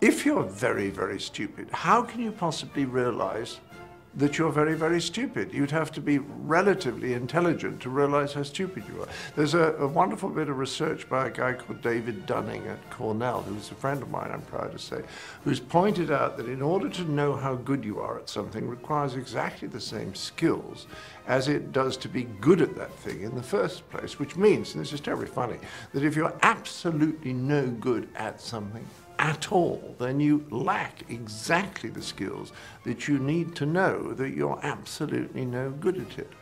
if you're very, very stupid, how can you possibly realize that you're very, very stupid. You'd have to be relatively intelligent to realize how stupid you are. There's a, a, wonderful bit of research by a guy called David Dunning at Cornell, who's a friend of mine, I'm proud to say, who's pointed out that in order to know how good you are at something requires exactly the same skills as it does to be good at that thing in the first place, which means, and this is terribly funny, that if you're absolutely no good at something, at all, then you lack exactly the skills that you need to know that you're absolutely no good at it.